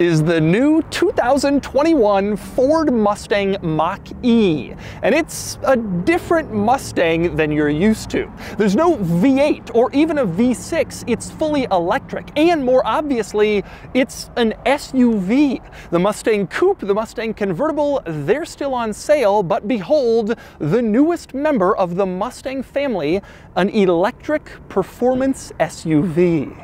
is the new 2021 Ford Mustang Mach-E. And it's a different Mustang than you're used to. There's no V8 or even a V6, it's fully electric. And more obviously, it's an SUV. The Mustang Coupe, the Mustang Convertible, they're still on sale, but behold, the newest member of the Mustang family, an electric performance SUV.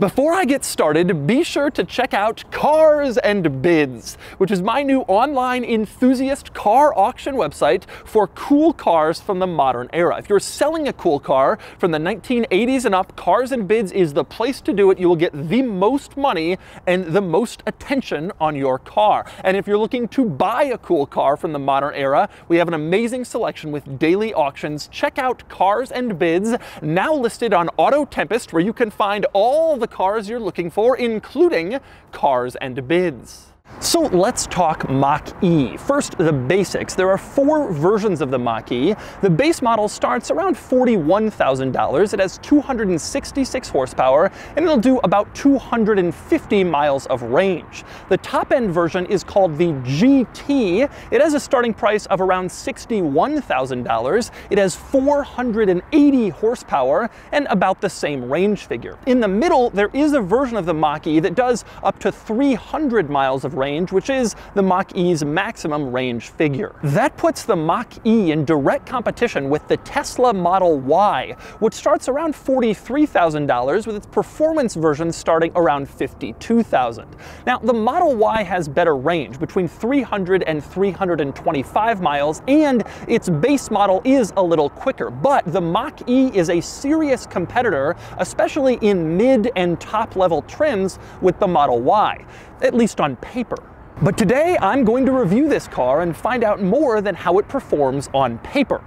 Before I get started, be sure to check out Cars and Bids, which is my new online enthusiast car auction website for cool cars from the modern era. If you're selling a cool car from the 1980s and up, Cars and Bids is the place to do it. You will get the most money and the most attention on your car. And if you're looking to buy a cool car from the modern era, we have an amazing selection with daily auctions. Check out Cars and Bids, now listed on Auto Tempest, where you can find all the cars you're looking for, including cars and bids. So let's talk Mach-E. First, the basics. There are four versions of the Mach-E. The base model starts around $41,000. It has 266 horsepower, and it'll do about 250 miles of range. The top-end version is called the GT. It has a starting price of around $61,000. It has 480 horsepower and about the same range figure. In the middle, there is a version of the Mach-E that does up to 300 miles of range which is the Mach-E's maximum range figure. That puts the Mach-E in direct competition with the Tesla Model Y, which starts around $43,000 with its performance version starting around $52,000. Now, the Model Y has better range, between 300 and 325 miles, and its base model is a little quicker, but the Mach-E is a serious competitor, especially in mid and top level trims with the Model Y at least on paper. But today I'm going to review this car and find out more than how it performs on paper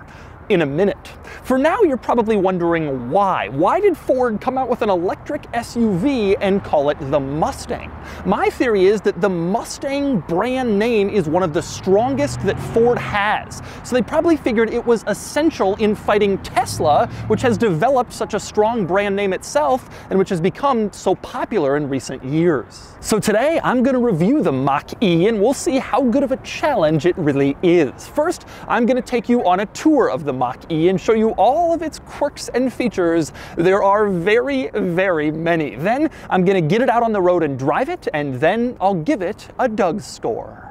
in a minute. For now, you're probably wondering why. Why did Ford come out with an electric SUV and call it the Mustang? My theory is that the Mustang brand name is one of the strongest that Ford has. So they probably figured it was essential in fighting Tesla, which has developed such a strong brand name itself and which has become so popular in recent years. So today I'm going to review the Mach-E and we'll see how good of a challenge it really is. First, I'm going to take you on a tour of the Mach-E and show you all of its quirks and features. There are very, very many. Then I'm gonna get it out on the road and drive it, and then I'll give it a Doug score.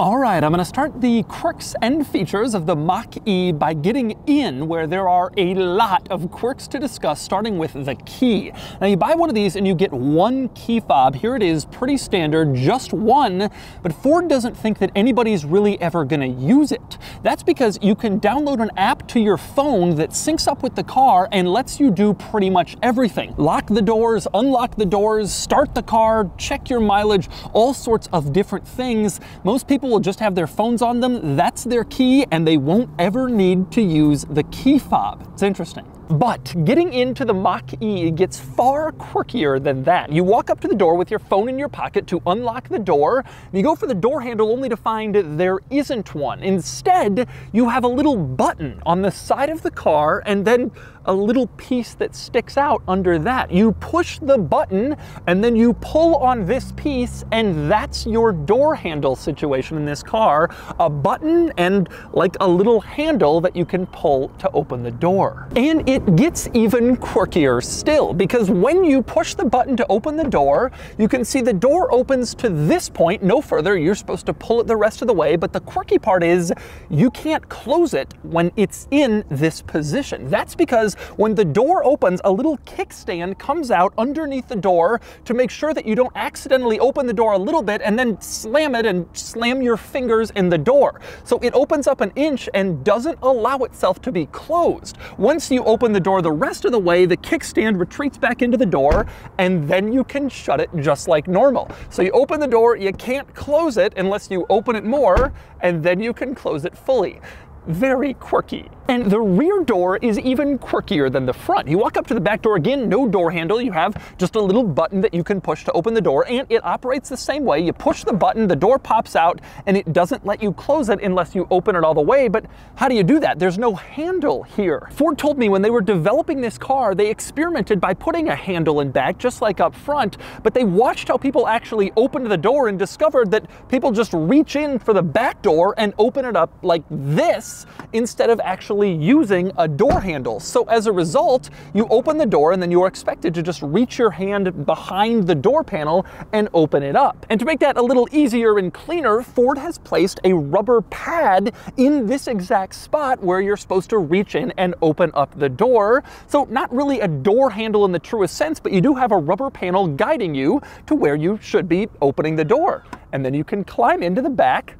All right, I'm gonna start the quirks and features of the Mach-E by getting in where there are a lot of quirks to discuss, starting with the key. Now you buy one of these and you get one key fob. Here it is, pretty standard, just one, but Ford doesn't think that anybody's really ever gonna use it. That's because you can download an app to your phone that syncs up with the car and lets you do pretty much everything. Lock the doors, unlock the doors, start the car, check your mileage, all sorts of different things. Most people people will just have their phones on them, that's their key, and they won't ever need to use the key fob. It's interesting. But getting into the Mach-E gets far quirkier than that. You walk up to the door with your phone in your pocket to unlock the door, and you go for the door handle only to find there isn't one. Instead, you have a little button on the side of the car and then a little piece that sticks out under that. You push the button and then you pull on this piece and that's your door handle situation in this car. A button and like a little handle that you can pull to open the door. And it gets even quirkier still because when you push the button to open the door, you can see the door opens to this point, no further. You're supposed to pull it the rest of the way, but the quirky part is you can't close it when it's in this position. That's because when the door opens, a little kickstand comes out underneath the door to make sure that you don't accidentally open the door a little bit and then slam it and slam your fingers in the door. So it opens up an inch and doesn't allow itself to be closed. Once you open the door the rest of the way, the kickstand retreats back into the door and then you can shut it just like normal. So you open the door, you can't close it unless you open it more and then you can close it fully. very quirky. And the rear door is even quirkier than the front. You walk up to the back door again, no door handle. You have just a little button that you can push to open the door, and it operates the same way. You push the button, the door pops out, and it doesn't let you close it unless you open it all the way. But how do you do that? There's no handle here. Ford told me when they were developing this car, they experimented by putting a handle in back, just like up front, but they watched how people actually opened the door and discovered that people just reach in for the back door and open it up like this instead of actually using a door handle. So as a result, you open the door and then you're expected to just reach your hand behind the door panel and open it up. And to make that a little easier and cleaner, Ford has placed a rubber pad in this exact spot where you're supposed to reach in and open up the door. So not really a door handle in the truest sense, but you do have a rubber panel guiding you to where you should be opening the door. And then you can climb into the back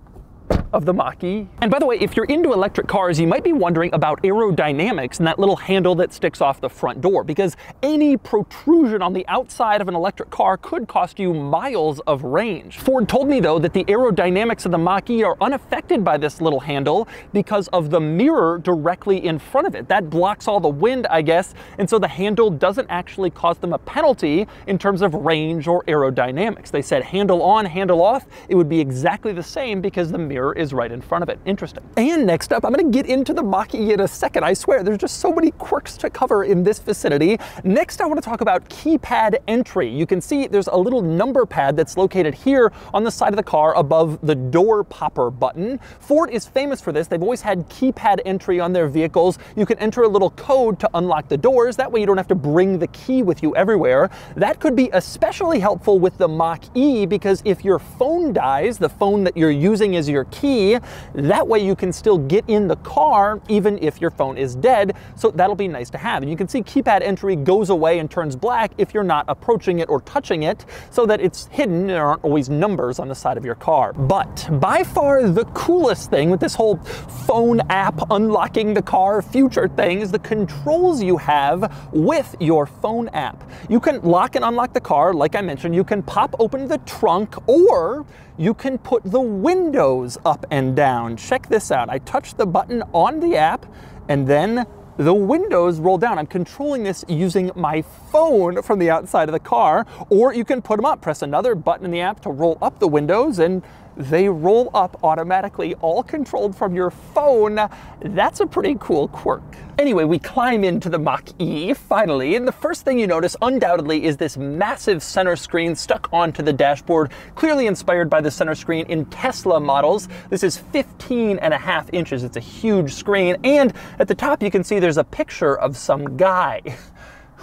of the Mach-E. And by the way, if you're into electric cars, you might be wondering about aerodynamics and that little handle that sticks off the front door, because any protrusion on the outside of an electric car could cost you miles of range. Ford told me though that the aerodynamics of the Mach-E are unaffected by this little handle because of the mirror directly in front of it. That blocks all the wind, I guess, and so the handle doesn't actually cause them a penalty in terms of range or aerodynamics. They said handle on, handle off, it would be exactly the same because the mirror is right in front of it. Interesting. And next up, I'm gonna get into the Mach-E in a second. I swear, there's just so many quirks to cover in this vicinity. Next, I wanna talk about keypad entry. You can see there's a little number pad that's located here on the side of the car above the door popper button. Ford is famous for this. They've always had keypad entry on their vehicles. You can enter a little code to unlock the doors. That way you don't have to bring the key with you everywhere. That could be especially helpful with the Mach-E because if your phone dies, the phone that you're using as your key key. That way you can still get in the car even if your phone is dead. So that'll be nice to have. And you can see keypad entry goes away and turns black if you're not approaching it or touching it so that it's hidden. There aren't always numbers on the side of your car. But by far the coolest thing with this whole phone app unlocking the car future thing is the controls you have with your phone app. You can lock and unlock the car, like I mentioned. You can pop open the trunk or you can put the windows up and down. Check this out. I touch the button on the app and then the windows roll down. I'm controlling this using my phone from the outside of the car, or you can put them up. Press another button in the app to roll up the windows and they roll up automatically, all controlled from your phone. That's a pretty cool quirk. Anyway, we climb into the Mach-E finally, and the first thing you notice undoubtedly is this massive center screen stuck onto the dashboard, clearly inspired by the center screen in Tesla models. This is 15 and a half inches. It's a huge screen, and at the top you can see there's a picture of some guy.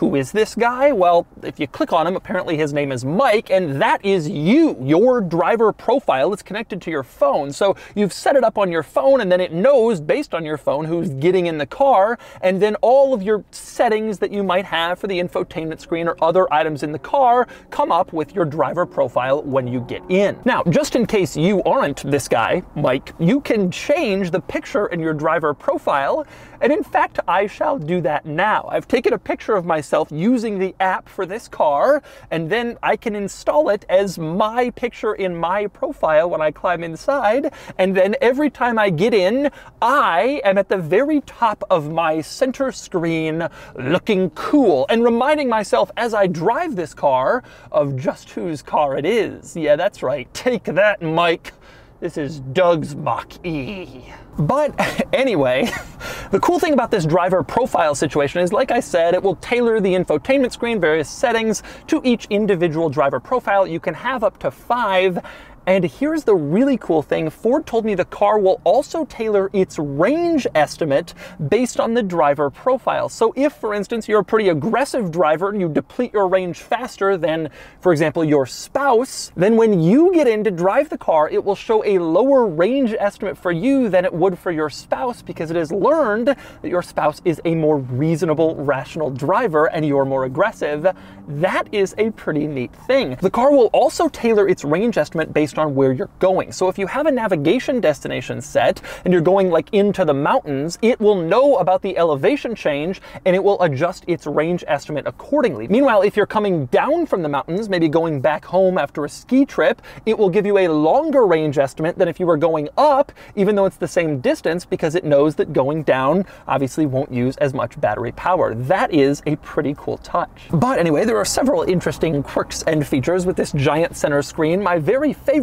Who is this guy? Well, if you click on him, apparently his name is Mike, and that is you. Your driver profile is connected to your phone. So you've set it up on your phone, and then it knows, based on your phone, who's getting in the car, and then all of your settings that you might have for the infotainment screen or other items in the car come up with your driver profile when you get in. Now, just in case you aren't this guy, Mike, you can change the picture in your driver profile, and in fact, I shall do that now. I've taken a picture of myself myself using the app for this car, and then I can install it as my picture in my profile when I climb inside. And then every time I get in, I am at the very top of my center screen looking cool and reminding myself as I drive this car of just whose car it is. Yeah, that's right. Take that, Mike. This is Doug's Mach-E. But anyway, the cool thing about this driver profile situation is, like I said, it will tailor the infotainment screen, various settings to each individual driver profile. You can have up to five, and here's the really cool thing. Ford told me the car will also tailor its range estimate based on the driver profile. So if, for instance, you're a pretty aggressive driver and you deplete your range faster than, for example, your spouse, then when you get in to drive the car, it will show a lower range estimate for you than it would for your spouse because it has learned that your spouse is a more reasonable, rational driver and you're more aggressive. That is a pretty neat thing. The car will also tailor its range estimate based based on where you're going. So if you have a navigation destination set and you're going like into the mountains, it will know about the elevation change and it will adjust its range estimate accordingly. Meanwhile, if you're coming down from the mountains, maybe going back home after a ski trip, it will give you a longer range estimate than if you were going up, even though it's the same distance because it knows that going down obviously won't use as much battery power. That is a pretty cool touch. But anyway, there are several interesting quirks and features with this giant center screen. My very favorite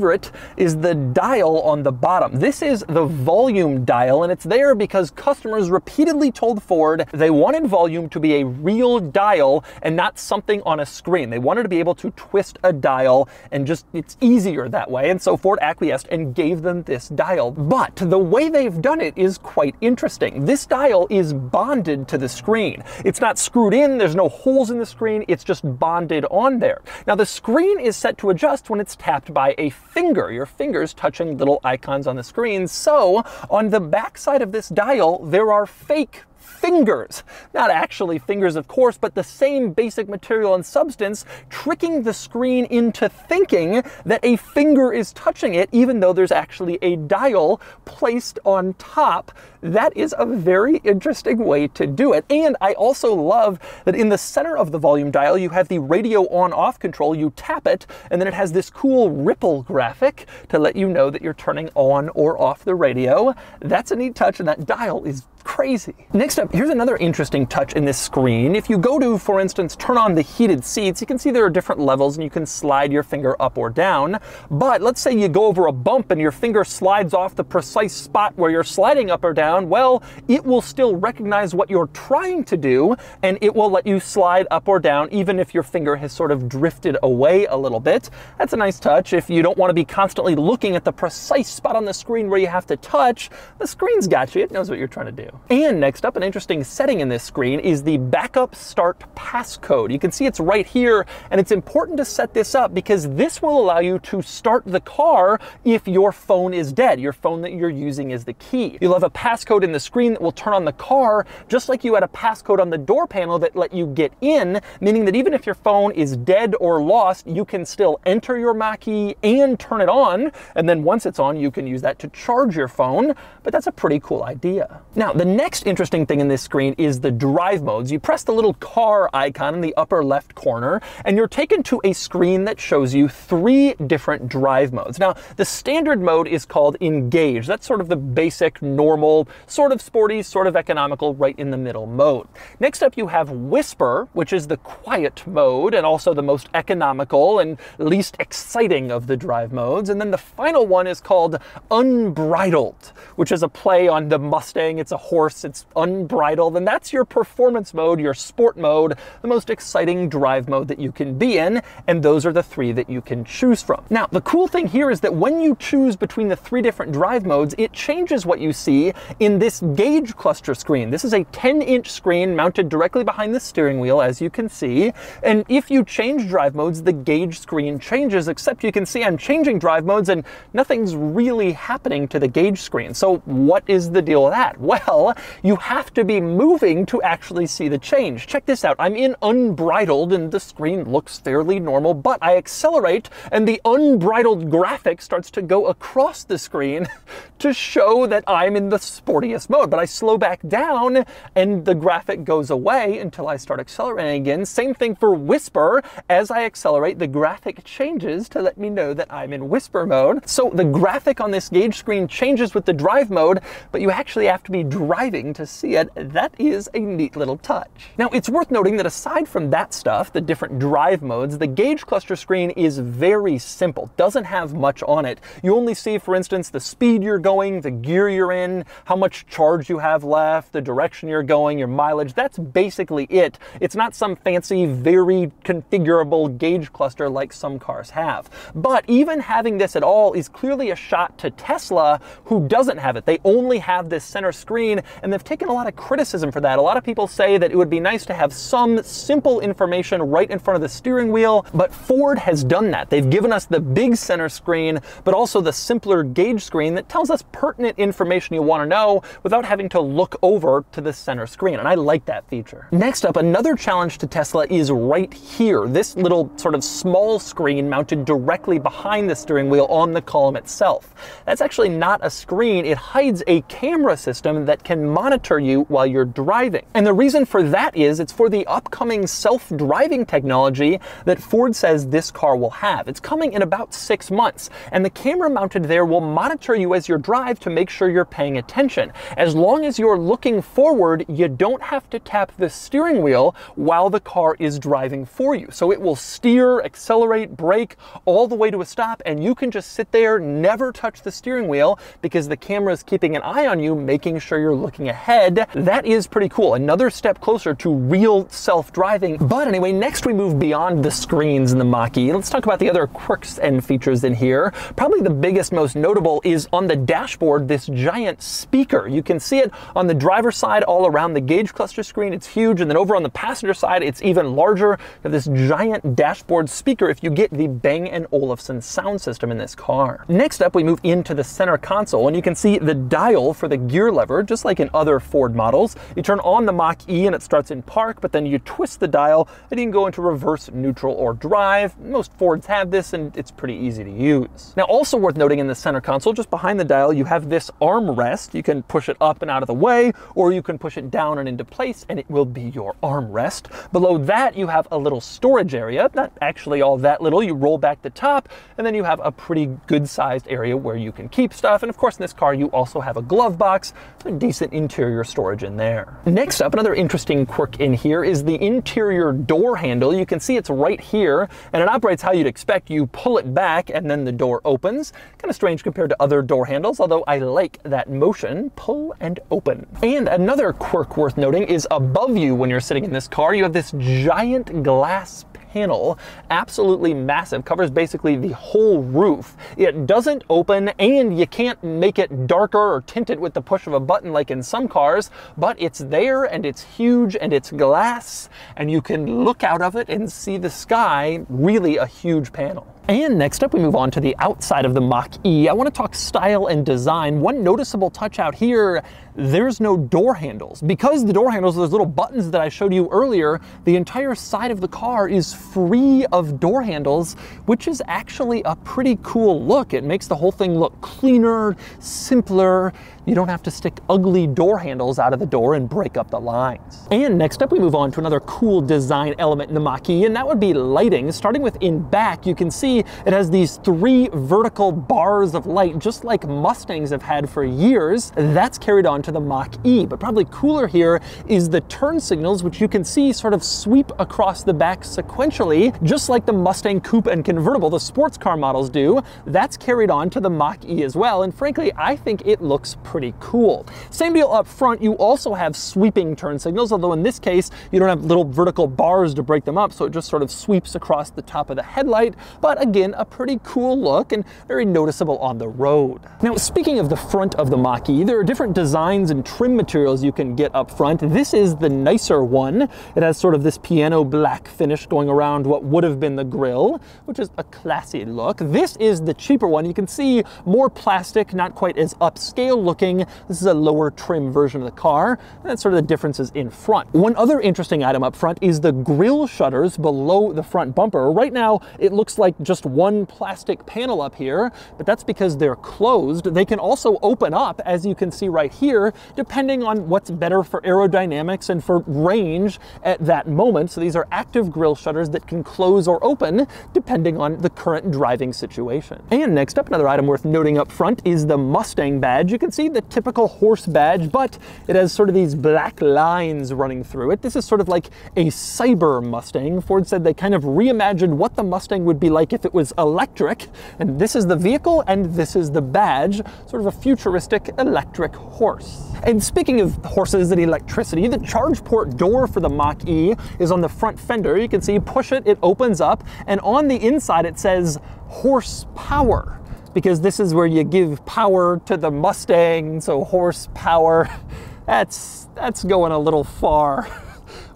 is the dial on the bottom. This is the volume dial, and it's there because customers repeatedly told Ford they wanted volume to be a real dial and not something on a screen. They wanted to be able to twist a dial and just, it's easier that way. And so Ford acquiesced and gave them this dial. But the way they've done it is quite interesting. This dial is bonded to the screen. It's not screwed in, there's no holes in the screen, it's just bonded on there. Now the screen is set to adjust when it's tapped by a finger, your fingers touching little icons on the screen. So on the back side of this dial, there are fake fingers. Not actually fingers, of course, but the same basic material and substance, tricking the screen into thinking that a finger is touching it, even though there's actually a dial placed on top. That is a very interesting way to do it. And I also love that in the center of the volume dial, you have the radio on off control. You tap it, and then it has this cool ripple graphic to let you know that you're turning on or off the radio. That's a neat touch, and that dial is crazy. Next up, here's another interesting touch in this screen. If you go to, for instance, turn on the heated seats, you can see there are different levels and you can slide your finger up or down. But let's say you go over a bump and your finger slides off the precise spot where you're sliding up or down, well, it will still recognize what you're trying to do and it will let you slide up or down even if your finger has sort of drifted away a little bit. That's a nice touch. If you don't want to be constantly looking at the precise spot on the screen where you have to touch, the screen's got you. It knows what you're trying to do. And next up, an interesting setting in this screen is the backup start passcode. You can see it's right here, and it's important to set this up because this will allow you to start the car if your phone is dead. Your phone that you're using is the key. You'll have a passcode in the screen that will turn on the car, just like you had a passcode on the door panel that let you get in, meaning that even if your phone is dead or lost, you can still enter your Mach-E and turn it on, and then once it's on, you can use that to charge your phone, but that's a pretty cool idea. Now, the next interesting thing in this screen is the drive modes. You press the little car icon in the upper left corner, and you're taken to a screen that shows you three different drive modes. Now, the standard mode is called Engage. That's sort of the basic, normal, sort of sporty, sort of economical, right in the middle mode. Next up, you have Whisper, which is the quiet mode, and also the most economical and least exciting of the drive modes. And then the final one is called Unbridled, which is a play on the Mustang. It's a horse it's unbridled, and that's your performance mode, your sport mode, the most exciting drive mode that you can be in, and those are the three that you can choose from. Now, the cool thing here is that when you choose between the three different drive modes, it changes what you see in this gauge cluster screen. This is a 10-inch screen mounted directly behind the steering wheel, as you can see, and if you change drive modes, the gauge screen changes, except you can see I'm changing drive modes and nothing's really happening to the gauge screen. So what is the deal with that? Well, you have to be moving to actually see the change. Check this out. I'm in unbridled and the screen looks fairly normal, but I accelerate and the unbridled graphic starts to go across the screen to show that I'm in the sportiest mode. But I slow back down and the graphic goes away until I start accelerating again. Same thing for whisper. As I accelerate, the graphic changes to let me know that I'm in whisper mode. So the graphic on this gauge screen changes with the drive mode, but you actually have to be driving to see it, that is a neat little touch. Now, it's worth noting that aside from that stuff, the different drive modes, the gauge cluster screen is very simple, doesn't have much on it. You only see, for instance, the speed you're going, the gear you're in, how much charge you have left, the direction you're going, your mileage. That's basically it. It's not some fancy, very configurable gauge cluster like some cars have. But even having this at all is clearly a shot to Tesla, who doesn't have it. They only have this center screen and they've taken a lot of criticism for that. A lot of people say that it would be nice to have some simple information right in front of the steering wheel, but Ford has done that. They've given us the big center screen, but also the simpler gauge screen that tells us pertinent information you want to know without having to look over to the center screen. And I like that feature. Next up, another challenge to Tesla is right here. This little sort of small screen mounted directly behind the steering wheel on the column itself. That's actually not a screen. It hides a camera system that can monitor you while you're driving. And the reason for that is it's for the upcoming self-driving technology that Ford says this car will have. It's coming in about six months, and the camera mounted there will monitor you as you drive to make sure you're paying attention. As long as you're looking forward, you don't have to tap the steering wheel while the car is driving for you. So it will steer, accelerate, brake, all the way to a stop, and you can just sit there, never touch the steering wheel because the camera is keeping an eye on you, making sure you're looking ahead. That is pretty cool. Another step closer to real self-driving. But anyway, next we move beyond the screens in the Mach-E. Let's talk about the other quirks and features in here. Probably the biggest, most notable is on the dashboard, this giant speaker. You can see it on the driver's side all around the gauge cluster screen. It's huge. And then over on the passenger side, it's even larger. You have this giant dashboard speaker if you get the Bang & Olufsen sound system in this car. Next up, we move into the center console and you can see the dial for the gear lever, just like in other Ford models. You turn on the Mach-E and it starts in park, but then you twist the dial and you can go into reverse, neutral, or drive. Most Fords have this and it's pretty easy to use. Now, also worth noting in the center console, just behind the dial, you have this armrest. You can push it up and out of the way, or you can push it down and into place and it will be your armrest. Below that, you have a little storage area, not actually all that little. You roll back the top and then you have a pretty good sized area where you can keep stuff. And of course, in this car, you also have a glove box, so decent interior storage in there. Next up, another interesting quirk in here is the interior door handle. You can see it's right here and it operates how you'd expect. You pull it back and then the door opens. Kind of strange compared to other door handles, although I like that motion, pull and open. And another quirk worth noting is above you when you're sitting in this car, you have this giant glass panel, absolutely massive, covers basically the whole roof. It doesn't open and you can't make it darker or tint it with the push of a button like in some cars, but it's there and it's huge and it's glass and you can look out of it and see the sky, really a huge panel. And next up, we move on to the outside of the Mach-E. I want to talk style and design. One noticeable touch out here, there's no door handles. Because the door handles, are those little buttons that I showed you earlier, the entire side of the car is free of door handles, which is actually a pretty cool look. It makes the whole thing look cleaner, simpler. You don't have to stick ugly door handles out of the door and break up the lines. And next up, we move on to another cool design element in the Mach-E, and that would be lighting. Starting with in back, you can see it has these three vertical bars of light, just like Mustangs have had for years. That's carried on to the Mach-E, but probably cooler here is the turn signals, which you can see sort of sweep across the back sequentially, just like the Mustang Coupe and convertible, the sports car models do. That's carried on to the Mach-E as well, and frankly, I think it looks pretty cool. Same deal up front, you also have sweeping turn signals, although in this case, you don't have little vertical bars to break them up, so it just sort of sweeps across the top of the headlight, but again, a pretty cool look and very noticeable on the road. Now, speaking of the front of the Mach-E, there are different designs and trim materials you can get up front. This is the nicer one. It has sort of this piano black finish going around what would have been the grille, which is a classy look. This is the cheaper one. You can see more plastic, not quite as upscale looking. This is a lower trim version of the car. And that's sort of the differences in front. One other interesting item up front is the grille shutters below the front bumper. Right now, it looks like just one plastic panel up here, but that's because they're closed. They can also open up, as you can see right here, depending on what's better for aerodynamics and for range at that moment. So these are active grille shutters that can close or open depending on the current driving situation. And next up, another item worth noting up front is the Mustang badge. You can see the typical horse badge, but it has sort of these black lines running through it. This is sort of like a cyber Mustang. Ford said they kind of reimagined what the Mustang would be like if it was electric. And this is the vehicle and this is the badge, sort of a futuristic electric horse. And speaking of horses and electricity, the charge port door for the Mach-E is on the front fender. You can see push it, it opens up, and on the inside it says horsepower because this is where you give power to the Mustang, so horsepower. That's that's going a little far.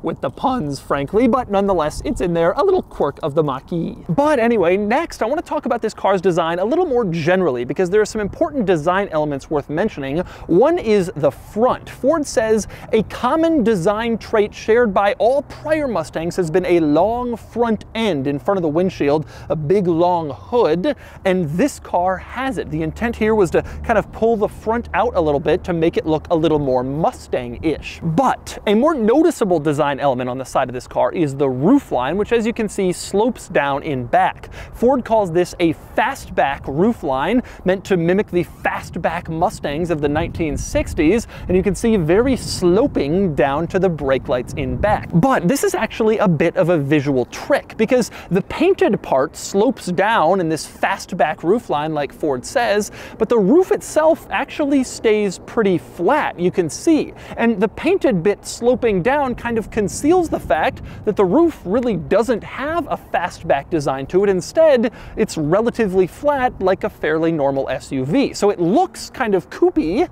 with the puns, frankly, but nonetheless, it's in there, a little quirk of the Mach-E. But anyway, next I want to talk about this car's design a little more generally because there are some important design elements worth mentioning. One is the front. Ford says a common design trait shared by all prior Mustangs has been a long front end in front of the windshield, a big long hood, and this car has it. The intent here was to kind of pull the front out a little bit to make it look a little more Mustang-ish. But a more noticeable design element on the side of this car is the roofline, which as you can see slopes down in back. Ford calls this a fastback roofline, meant to mimic the fastback Mustangs of the 1960s, and you can see very sloping down to the brake lights in back. But this is actually a bit of a visual trick because the painted part slopes down in this fastback roofline like Ford says, but the roof itself actually stays pretty flat, you can see. And the painted bit sloping down kind of conceals the fact that the roof really doesn't have a fastback design to it. Instead, it's relatively flat like a fairly normal SUV. So it looks kind of coopy,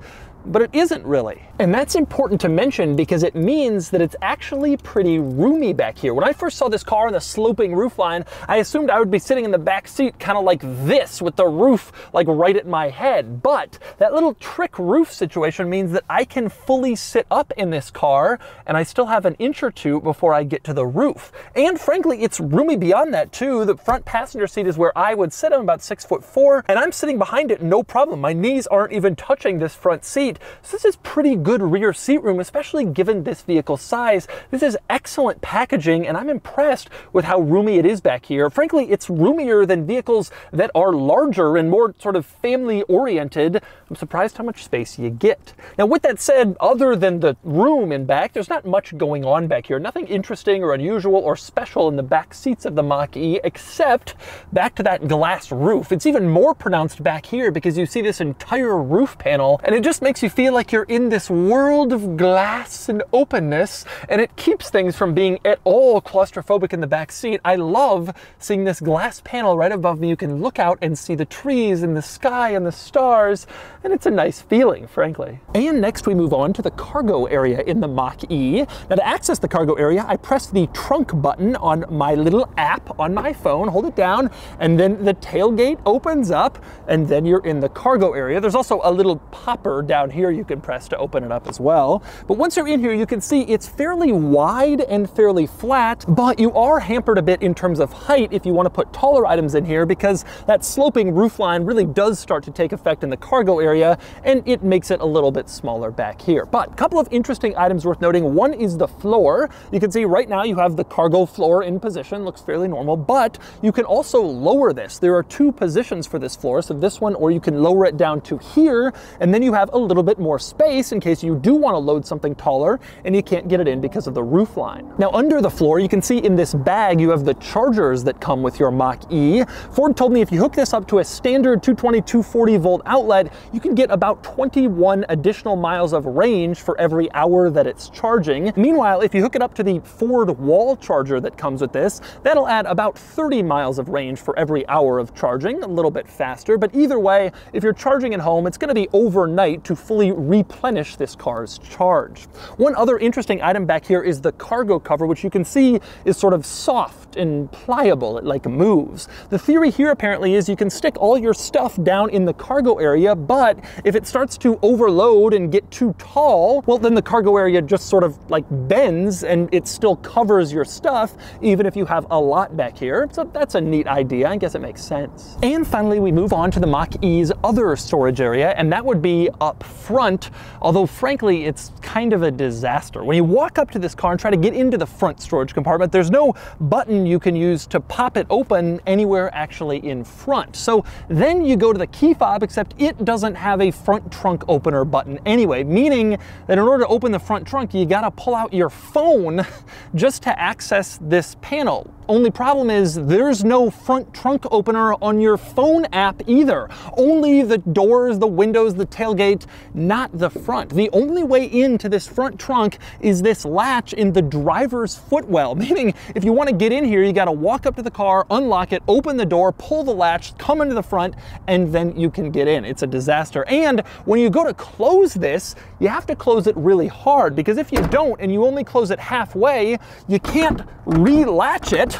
but it isn't really. And that's important to mention because it means that it's actually pretty roomy back here. When I first saw this car on the sloping roofline, I assumed I would be sitting in the back seat kind of like this with the roof like right at my head. But that little trick roof situation means that I can fully sit up in this car and I still have an inch or two before I get to the roof. And frankly, it's roomy beyond that too. The front passenger seat is where I would sit. I'm about six foot four and I'm sitting behind it no problem. My knees aren't even touching this front seat. So this is pretty good good rear seat room, especially given this vehicle's size. This is excellent packaging, and I'm impressed with how roomy it is back here. Frankly, it's roomier than vehicles that are larger and more sort of family-oriented. I'm surprised how much space you get. Now, with that said, other than the room in back, there's not much going on back here. Nothing interesting or unusual or special in the back seats of the Mach-E, except back to that glass roof. It's even more pronounced back here because you see this entire roof panel, and it just makes you feel like you're in this world of glass and openness, and it keeps things from being at all claustrophobic in the back seat. I love seeing this glass panel right above me. You can look out and see the trees and the sky and the stars, and it's a nice feeling, frankly. And next we move on to the cargo area in the Mach-E. Now to access the cargo area, I press the trunk button on my little app on my phone, hold it down, and then the tailgate opens up, and then you're in the cargo area. There's also a little popper down here you can press to open it up as well. But once you're in here, you can see it's fairly wide and fairly flat, but you are hampered a bit in terms of height if you want to put taller items in here because that sloping roofline really does start to take effect in the cargo area and it makes it a little bit smaller back here. But a couple of interesting items worth noting. One is the floor. You can see right now you have the cargo floor in position, looks fairly normal, but you can also lower this. There are two positions for this floor, so this one or you can lower it down to here and then you have a little bit more space in case case you do want to load something taller and you can't get it in because of the roof line. Now under the floor, you can see in this bag, you have the chargers that come with your Mach-E. Ford told me if you hook this up to a standard 220, 240 volt outlet, you can get about 21 additional miles of range for every hour that it's charging. Meanwhile, if you hook it up to the Ford wall charger that comes with this, that'll add about 30 miles of range for every hour of charging, a little bit faster. But either way, if you're charging at home, it's gonna be overnight to fully replenish this car's charge. One other interesting item back here is the cargo cover, which you can see is sort of soft and pliable. It like moves. The theory here apparently is you can stick all your stuff down in the cargo area, but if it starts to overload and get too tall, well, then the cargo area just sort of like bends and it still covers your stuff, even if you have a lot back here. So that's a neat idea. I guess it makes sense. And finally, we move on to the Mach-E's other storage area, and that would be up front, although frankly, it's kind of a disaster. When you walk up to this car and try to get into the front storage compartment, there's no button you can use to pop it open anywhere actually in front. So then you go to the key fob, except it doesn't have a front trunk opener button anyway, meaning that in order to open the front trunk, you gotta pull out your phone just to access this panel Only problem is there's no front trunk opener on your phone app either. Only the doors, the windows, the tailgate, not the front. The only way into this front trunk is this latch in the driver's footwell, meaning if you want to get in here, you got to walk up to the car, unlock it, open the door, pull the latch, come into the front, and then you can get in. It's a disaster. And when you go to close this, you have to close it really hard because if you don't and you only close it halfway, you can't relatch it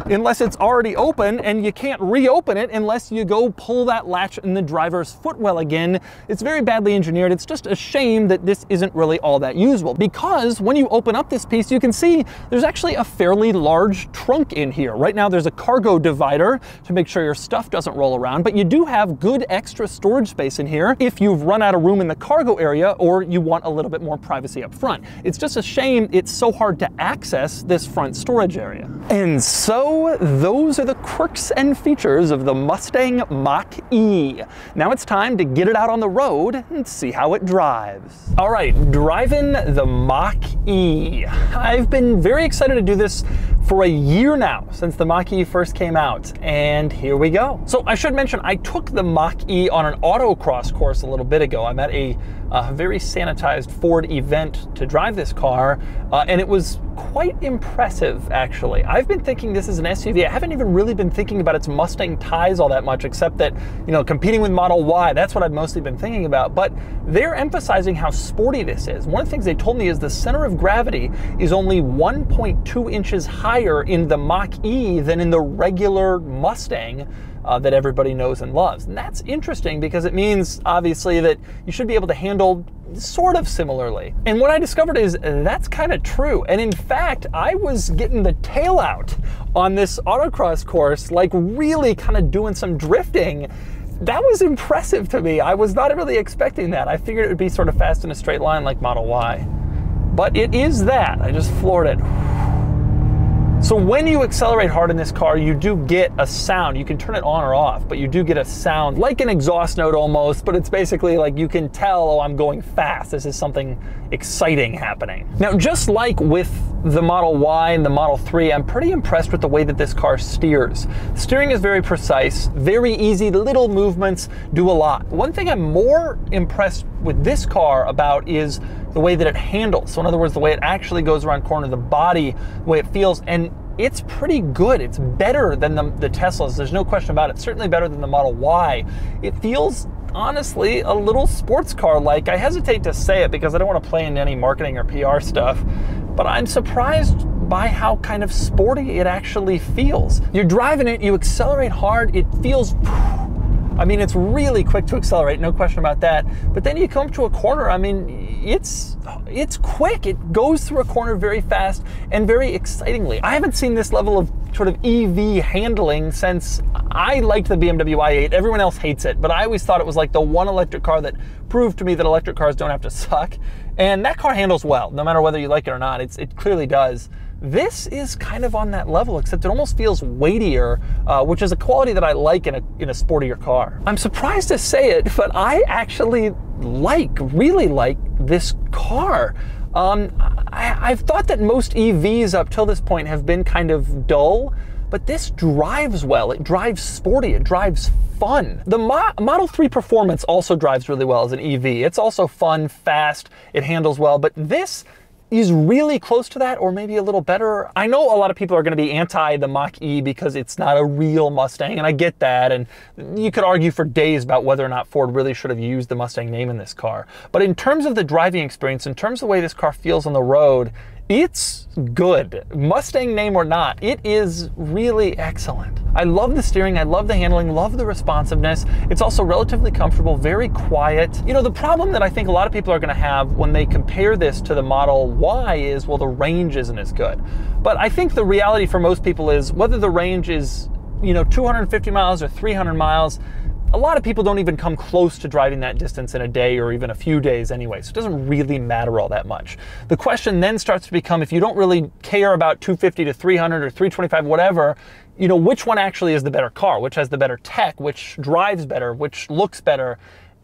unless it's already open and you can't reopen it unless you go pull that latch in the driver's footwell again. It's very badly engineered. It's just a shame that this isn't really all that usable because when you open up this piece, you can see there's actually a fairly large trunk in here. Right now there's a cargo divider to make sure your stuff doesn't roll around, but you do have good extra storage space in here if you've run out of room in the cargo area or you want a little bit more privacy up front. It's just a shame it's so hard to access this front storage area. And so those are the quirks and features of the Mustang Mach-E. Now it's time to get it out on the road and see how it drives. All right, driving the Mach-E. I've been very excited to do this for a year now since the Mach-E first came out, and here we go. So I should mention, I took the Mach-E on an autocross course a little bit ago. I'm at a a very sanitized Ford event to drive this car, uh, and it was quite impressive, actually. I've been thinking this is an SUV. I haven't even really been thinking about its Mustang ties all that much, except that, you know, competing with Model Y, that's what I've mostly been thinking about. But they're emphasizing how sporty this is. One of the things they told me is the center of gravity is only 1.2 inches higher in the Mach E than in the regular Mustang uh, that everybody knows and loves. And that's interesting because it means, obviously, that you should be able to handle sort of similarly. And what I discovered is that's kind of true. And in fact, I was getting the tail out on this autocross course, like really kind of doing some drifting. That was impressive to me. I was not really expecting that. I figured it would be sort of fast in a straight line like Model Y. But it is that. I just floored it. So when you accelerate hard in this car, you do get a sound. You can turn it on or off, but you do get a sound like an exhaust note almost, but it's basically like you can tell, oh, I'm going fast. This is something exciting happening. Now, just like with the Model Y and the Model 3, I'm pretty impressed with the way that this car steers. steering is very precise, very easy, little movements do a lot. One thing I'm more impressed with this car about is the way that it handles. So in other words, the way it actually goes around corner, the body, the way it feels, and it's pretty good. It's better than the, the Teslas. There's no question about it. Certainly better than the Model Y. It feels honestly a little sports car like. I hesitate to say it because I don't want to play into any marketing or PR stuff, but I'm surprised by how kind of sporty it actually feels. You're driving it, you accelerate hard, it feels I mean, it's really quick to accelerate, no question about that. But then you come to a corner, I mean, it's it's quick. It goes through a corner very fast and very excitingly. I haven't seen this level of sort of EV handling since I liked the BMW i8. Everyone else hates it, but I always thought it was like the one electric car that proved to me that electric cars don't have to suck. And that car handles well, no matter whether you like it or not. It's, it clearly does. This is kind of on that level, except it almost feels weightier, uh, which is a quality that I like in a, in a sportier car. I'm surprised to say it, but I actually like, really like this car. Um, I, I've thought that most EVs up till this point have been kind of dull, but this drives well. It drives sporty. It drives fun. The Mo Model 3 Performance also drives really well as an EV. It's also fun, fast, it handles well, but this is really close to that or maybe a little better. I know a lot of people are going to be anti the Mach-E because it's not a real Mustang, and I get that. And you could argue for days about whether or not Ford really should have used the Mustang name in this car. But in terms of the driving experience, in terms of the way this car feels on the road, it's good. Mustang name or not, it is really excellent. I love the steering, I love the handling, love the responsiveness. It's also relatively comfortable, very quiet. You know, the problem that I think a lot of people are gonna have when they compare this to the Model Y is, well, the range isn't as good. But I think the reality for most people is whether the range is, you know, 250 miles or 300 miles, a lot of people don't even come close to driving that distance in a day or even a few days anyway, so it doesn't really matter all that much. The question then starts to become if you don't really care about 250 to 300 or 325, whatever, you know, which one actually is the better car, which has the better tech, which drives better, which looks better.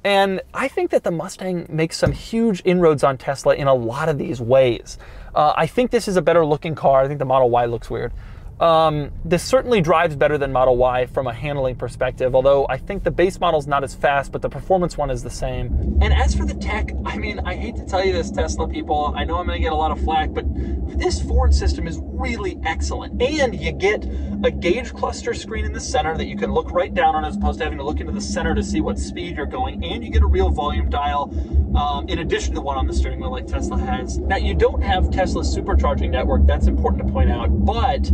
And I think that the Mustang makes some huge inroads on Tesla in a lot of these ways. Uh, I think this is a better looking car. I think the Model Y looks weird. Um, this certainly drives better than Model Y from a handling perspective, although I think the base model is not as fast, but the performance one is the same. And as for the tech, I mean, I hate to tell you this, Tesla people, I know I'm going to get a lot of flack, but this Ford system is really excellent. And you get a gauge cluster screen in the center that you can look right down on as opposed to having to look into the center to see what speed you're going. And you get a real volume dial um, in addition to the one on the steering wheel like Tesla has. Now, you don't have Tesla's supercharging network. That's important to point out. But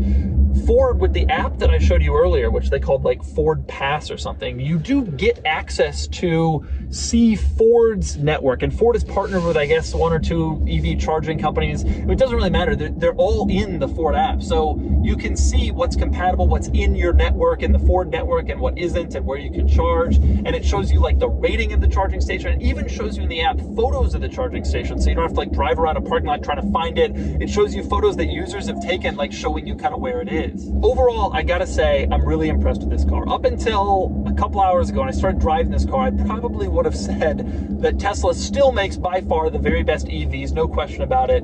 Ford, with the app that I showed you earlier, which they called like Ford Pass or something, you do get access to see Ford's network. And Ford is partnered with, I guess, one or two EV charging companies. It doesn't really matter. They're, they're all in the Ford app. So you can see what's compatible, what's in your network, in the Ford network, and what isn't, and where you can charge. And it shows you like the rating of the charging station. It even shows you in the app photos of the charging station. So you don't have to like drive around a parking lot trying to find it. It shows you photos that users have taken, like showing you kind of where it is. Overall, I gotta say, I'm really impressed with this car. Up until a couple hours ago when I started driving this car, I probably would have said that Tesla still makes by far the very best EVs, no question about it.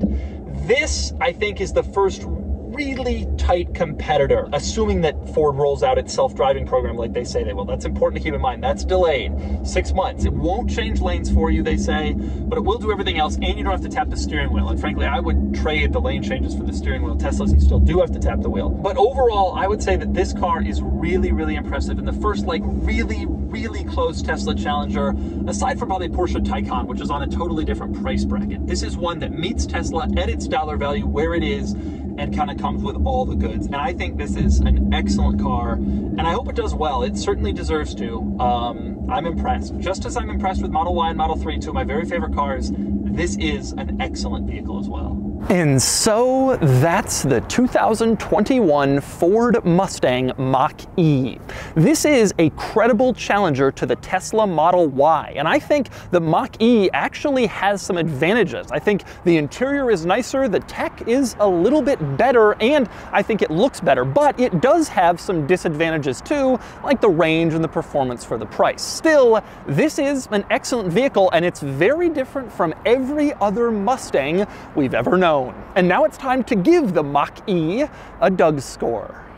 This, I think, is the first really tight competitor, assuming that Ford rolls out its self-driving program like they say they will. That's important to keep in mind. That's delayed six months. It won't change lanes for you, they say, but it will do everything else, and you don't have to tap the steering wheel. And frankly, I would trade the lane changes for the steering wheel. Teslas, you still do have to tap the wheel. But overall, I would say that this car is really, really impressive. And the first, like, really, really close Tesla Challenger, aside from probably Porsche Taycan, which is on a totally different price bracket. This is one that meets Tesla at its dollar value where it is and kind of comes with all the goods. And I think this is an excellent car, and I hope it does well. It certainly deserves to. Um, I'm impressed. Just as I'm impressed with Model Y and Model 3, two of my very favorite cars, this is an excellent vehicle as well. And so that's the 2021 Ford Mustang Mach-E. This is a credible challenger to the Tesla Model Y, and I think the Mach-E actually has some advantages. I think the interior is nicer, the tech is a little bit better, and I think it looks better, but it does have some disadvantages too, like the range and the performance for the price. Still, this is an excellent vehicle, and it's very different from every other Mustang we've ever known known. And now it's time to give the Mach-E a Doug score.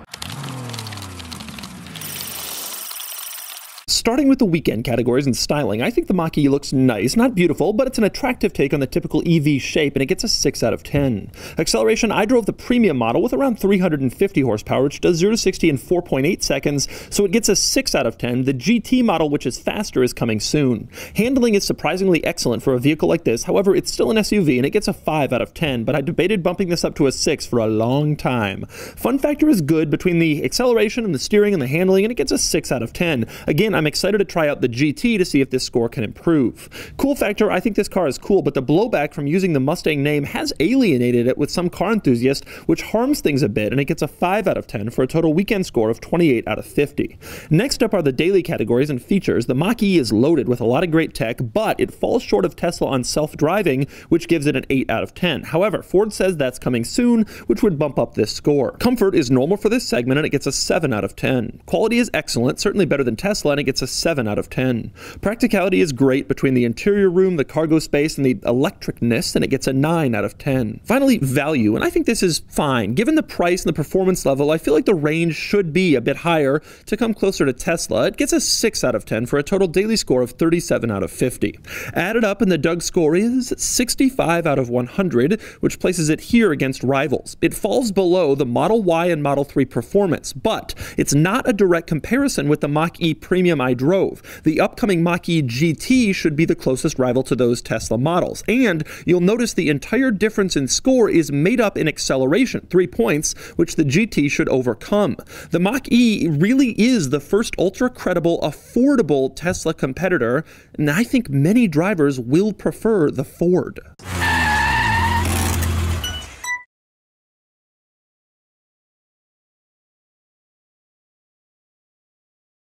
Starting with the weekend categories and styling, I think the Mach-E looks nice, not beautiful, but it's an attractive take on the typical EV shape, and it gets a 6 out of 10. Acceleration, I drove the premium model with around 350 horsepower, which does 0 to 60 in 4.8 seconds, so it gets a 6 out of 10. The GT model, which is faster, is coming soon. Handling is surprisingly excellent for a vehicle like this, however, it's still an SUV, and it gets a 5 out of 10, but I debated bumping this up to a 6 for a long time. Fun factor is good between the acceleration and the steering and the handling, and it gets a 6 out of 10. Again, I'm excited to try out the GT to see if this score can improve. Cool factor, I think this car is cool, but the blowback from using the Mustang name has alienated it with some car enthusiasts, which harms things a bit, and it gets a 5 out of 10 for a total weekend score of 28 out of 50. Next up are the daily categories and features. The Mach-E is loaded with a lot of great tech, but it falls short of Tesla on self-driving, which gives it an 8 out of 10. However, Ford says that's coming soon, which would bump up this score. Comfort is normal for this segment, and it gets a 7 out of 10. Quality is excellent, certainly better than Tesla, and it gets a 7 out of 10. Practicality is great between the interior room, the cargo space, and the electricness, and it gets a 9 out of 10. Finally, value, and I think this is fine. Given the price and the performance level, I feel like the range should be a bit higher to come closer to Tesla. It gets a 6 out of 10 for a total daily score of 37 out of 50. Added up, and the Doug score is 65 out of 100, which places it here against rivals. It falls below the Model Y and Model 3 performance, but it's not a direct comparison with the Mach-E Premium I drove. The upcoming Mach-E GT should be the closest rival to those Tesla models. And you'll notice the entire difference in score is made up in acceleration, three points, which the GT should overcome. The Mach-E really is the first ultra-credible, affordable Tesla competitor, and I think many drivers will prefer the Ford.